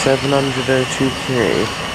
702k.